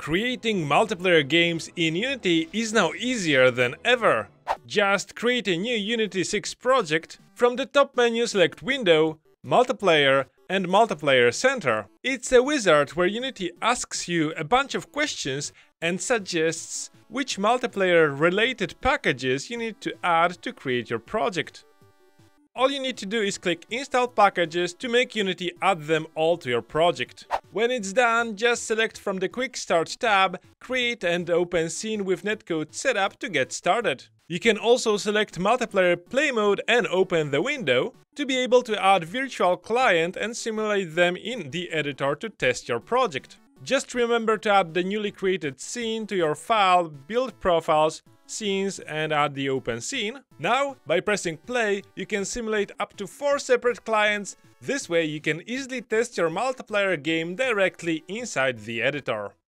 Creating multiplayer games in Unity is now easier than ever. Just create a new Unity 6 project, from the top menu select Window, Multiplayer and Multiplayer Center. It's a wizard where Unity asks you a bunch of questions and suggests which multiplayer related packages you need to add to create your project. All you need to do is click Install Packages to make Unity add them all to your project. When it's done, just select from the Quick Start tab, create and open Scene with Netcode Setup to get started. You can also select Multiplayer Play Mode and open the window to be able to add virtual client and simulate them in the editor to test your project. Just remember to add the newly created scene to your file, build profiles, scenes and add the open scene. Now, by pressing play, you can simulate up to 4 separate clients. This way you can easily test your multiplayer game directly inside the editor.